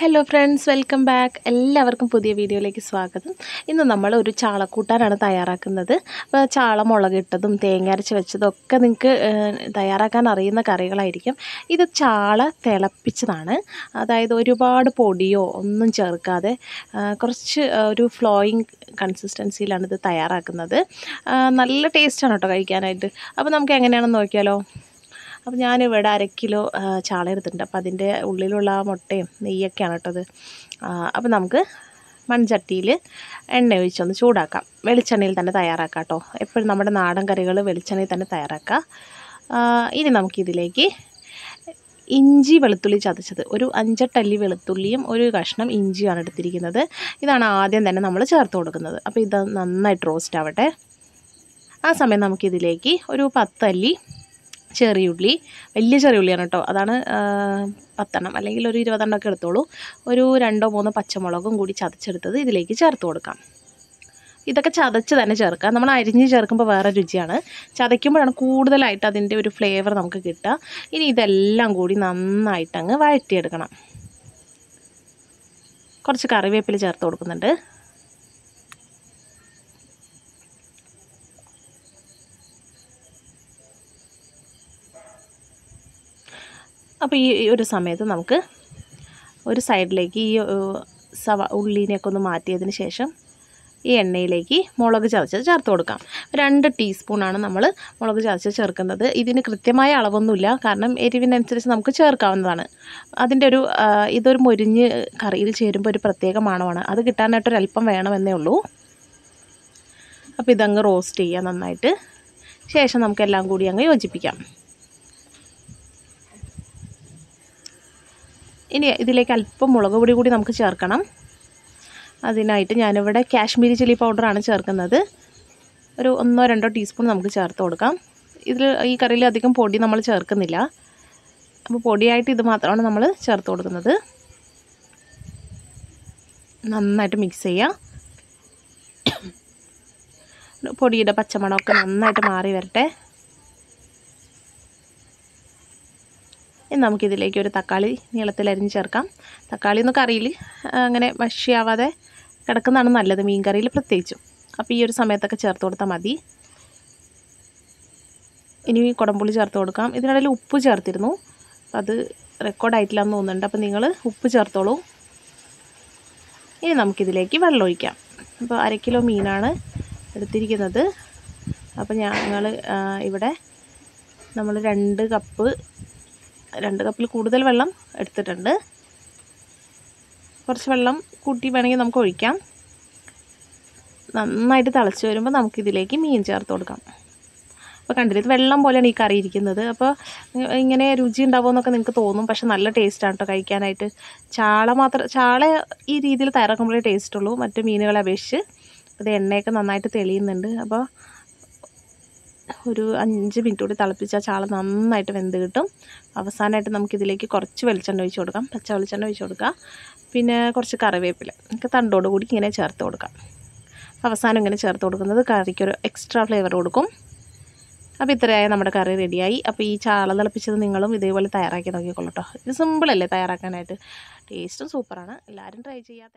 Hello friends welcome back എല്ലാവർക്കും പുതിയ വീഡിയോയിലേക്ക് സ്വാഗതം. ഇന്ന് നമ്മൾ ഒരു ചാളക്കൂട്ടാനാണ് തയ്യാറാക്കുന്നത്. അപ്പോൾ ചാള മുളകിട്ടതും തേങ്ങ അരച്ച് വെച്ചതും ഒക്കെ നിങ്ങൾക്ക് തയ്യാറാക്കാൻ അറിയുന്ന കറികളായിരിക്കും. ഇത് ചാള തിളപ്പിച്ചതാണ്. അതായത് ഒരുപാട് പൊടിയോ ഒന്നും ചേർക്കാതെ കുറച്ച് ഒരു ഫ്ലോയിങ് കൺസിസ്റ്റൻസിയിലാണ് ഇത് തയ്യാറാക്കുന്നത്. നല്ല ടേസ്റ്റാണ് കേട്ടോ കഴിക്കാനായിട്ട്. അപ്പോൾ നമുക്ക് എങ്ങനെയാണെന്ന് നോക്കിയാലോ? അപ്പോൾ ഞാനിവിടെ അര കിലോ ചാള എടുത്തിട്ടുണ്ട്. അപ്പോൾ അതിന്റെ ഉള്ളിലുള്ള ആ മുട്ടയും നെയ്യൊക്കെയാണ് കേട്ടത് അപ്പോൾ നമുക്ക് മൺചട്ടിയിൽ എണ്ണ ഒഴിച്ചൊന്ന് ചൂടാക്കാം. വെളിച്ചെണ്ണയിൽ തന്നെ തയ്യാറാക്കാം കേട്ടോ. എപ്പോഴും നമ്മുടെ നാടൻ കറികൾ വെളിച്ചെണ്ണയിൽ തന്നെ തയ്യാറാക്കാം ഇനി നമുക്കിതിലേക്ക് ഇഞ്ചി വെളുത്തുള്ളി ചതച്ചത്. ഒരു അഞ്ചെട്ടല്ലി വെളുത്തുള്ളിയും ഒരു കഷ്ണം ഇഞ്ചിയാണ് എടുത്തിരിക്കുന്നത്. ഇതാണ് ആദ്യം തന്നെ നമ്മൾ ചേർത്ത് കൊടുക്കുന്നത്. അപ്പോൾ ഇത് നന്നായിട്ട് റോസ്റ്റ് ആവട്ടെ. ആ സമയം നമുക്കിതിലേക്ക് ഒരു പത്തല്ലി ചെറിയുള്ളി വലിയ ചെറിയുള്ളിയാണ് കേട്ടോ. അതാണ് പത്തെണ്ണം. അല്ലെങ്കിൽ ഒരു ഇരുപതെണ്ണം ഒക്കെ എടുത്തോളൂ. ഒരു രണ്ടോ മൂന്നോ പച്ചമുളകും കൂടി ചതച്ചെടുത്തത് ഇതിലേക്ക് ചേർത്ത് കൊടുക്കാം. ഇതൊക്കെ ചതച്ച് തന്നെ ചേർക്കാം നമ്മൾ അരിഞ്ഞ് ചേർക്കുമ്പോൾ വേറെ രുചിയാണ്. ചതയ്ക്കുമ്പോഴാണ് കൂടുതലായിട്ട് അതിന്റെ ഒരു ഫ്ലേവർ നമുക്ക് കിട്ടുക. ഇനി ഇതെല്ലാം കൂടി നന്നായിട്ടങ്ങ് വഴറ്റിയെടുക്കണം. കുറച്ച് കറിവേപ്പില ചേർത്ത് കൊടുക്കുന്നുണ്ട്. അപ്പോൾ ഈ ഒരു സമയത്ത് നമുക്ക് ഒരു സൈഡിലേക്ക് ഈ സവ ഉള്ളിനെയൊക്കെ ഒന്ന് മാറ്റിയതിന് ശേഷം ഈ എണ്ണയിലേക്ക് മുളക് ചതച്ചത് ചേർത്ത് കൊടുക്കാം. രണ്ട് ടീസ്പൂണാണ് നമ്മൾ മുളക് ചതച്ചത് ചേർക്കുന്നത്. ഇതിന് കൃത്യമായ അളവൊന്നുമില്ല. കാരണം എരിവിനനുസരിച്ച് നമുക്ക് ചേർക്കാവുന്നതാണ്. അതിന്റെ ഒരു ഇതൊരു മൊരിഞ്ഞ് കറിയിൽ ചേരുമ്പോൾ ഒരു പ്രത്യേക മണമാണ്. അത് കിട്ടാനായിട്ടൊരല്പം വേണമെന്നേ ഉള്ളൂ. അപ്പോൾ ഇതങ്ങ് റോസ്റ്റ് ചെയ്യുക നന്നായിട്ട്. ശേഷം നമുക്കെല്ലാം കൂടി അങ്ങ് യോജിപ്പിക്കാം. ഇനി ഇതിലേക്ക് അല്പം മുളക് പൊടി കൂടി നമുക്ക് ചേർക്കണം. അതിനായിട്ട് ഞാനിവിടെ കാശ്മീരി ചില്ലി പൗഡറാണ് ചേർക്കുന്നത്. ഒരു ഒന്നോ രണ്ടോ ടീസ്പൂൺ നമുക്ക് ചേർത്ത് കൊടുക്കാം. ഇതിൽ ഈ കറിയിൽ അധികം പൊടി നമ്മൾ ചേർക്കുന്നില്ല. അപ്പോൾ പൊടിയായിട്ട് ഇത് മാത്രമാണ് നമ്മൾ ചേർത്ത് കൊടുക്കുന്നത്. നന്നായിട്ട് മിക്സ് ചെയ്യുക പൊടിയുടെ പച്ചമണമൊക്കെ നന്നായിട്ട് മാറി വരട്ടെ. ഇനി നമുക്കിതിലേക്ക് ഒരു തക്കാളി നീളത്തിൽ അരിഞ്ഞ് ചേർക്കാം. തക്കാളി ഒന്നും കറിയിൽ അങ്ങനെ മഷിയാവാതെ കിടക്കുന്നതാണ് നല്ലത് മീൻ കറിയിൽ പ്രത്യേകിച്ചും. അപ്പോൾ ഈ ഒരു സമയത്തൊക്കെ ചേർത്ത് കൊടുത്താൽ മതി. ഇനി കുടംപുളി ചേർത്ത് കൊടുക്കാം. ഇതിനിടയിൽ ഉപ്പ് ചേർത്തിരുന്നു. അത് റെക്കോർഡായിട്ടില്ല എന്ന് തോന്നുന്നുണ്ട്. അപ്പോൾ നിങ്ങൾ ഉപ്പ് ചേർത്തോളൂ. ഇനി നമുക്കിതിലേക്ക് വെള്ളം ഒഴിക്കാം. അപ്പോൾ അര കിലോ മീനാണ് എടുത്തിരിക്കുന്നത്. അപ്പോൾ ഞങ്ങൾ ഇവിടെ നമ്മൾ രണ്ട് കപ്പ് രണ്ട് കപ്പിൽ കൂടുതൽ വെള്ളം എടുത്തിട്ടുണ്ട്. കുറച്ച് വെള്ളം കൂട്ടി വേണമെങ്കിൽ നമുക്ക് ഒഴിക്കാം. നന്നായിട്ട് തിളച്ച് വരുമ്പോൾ നമുക്കിതിലേക്ക് മീൻ ചേർത്ത് കൊടുക്കാം. അപ്പോൾ കണ്ടില്ലേ ഇത് വെള്ളം പോലെയാണ് ഈ കറി ഇരിക്കുന്നത്. അപ്പോൾ ഇങ്ങനെ രുചി ഉണ്ടാവുമെന്നൊക്കെ നിങ്ങൾക്ക് തോന്നും. പക്ഷെ നല്ല ടേസ്റ്റാണ് കേട്ടോ കഴിക്കാനായിട്ട്. ചാള മാത്രം ചാള ഈ രീതിയിൽ തയ്യാറാക്കുമ്പോഴേ ടേസ്റ്റ് ഉള്ളൂ. മറ്റു മീനുകളെ അപേക്ഷിച്ച്. ഇത് എണ്ണയൊക്കെ നന്നായിട്ട് തെളിയുന്നുണ്ട്. അപ്പോൾ ഒരു അഞ്ച് മിനിറ്റ് കൂടി തിളപ്പിച്ചാൽ ചാള നന്നായിട്ട് വെന്ത് കിട്ടും. അവസാനമായിട്ട് നമുക്കിതിലേക്ക് കുറച്ച് വെളിച്ചെണ്ണ ഒഴിച്ച് കൊടുക്കാം. പച്ച വെളിച്ചെണ്ണ ഒഴിച്ച് കൊടുക്കാം പിന്നെ കുറച്ച് കറിവേപ്പില. നമുക്ക് തണ്ടോട് കൂടി ഇങ്ങനെ ചേർത്ത് കൊടുക്കാം. അവസാനം ഇങ്ങനെ ചേർത്ത് കൊടുക്കുന്നത് കറിക്കൊരു എക്സ്ട്രാ ഫ്ലേവർ കൊടുക്കും. അപ്പോൾ ഇത്രയായ നമ്മുടെ കറി റെഡിയായി. അപ്പോൾ ഈ ചാള തിളപ്പിച്ചത് നിങ്ങളും ഇതേപോലെ തയ്യാറാക്കി നോക്കിക്കോളൂ കേട്ടോ ഇത് സിമ്പിളല്ലേ തയ്യാറാക്കാനായിട്ട്? ടേസ്റ്റും സൂപ്പറാണ് എല്ലാവരും ട്രൈ ചെയ്യാത്ത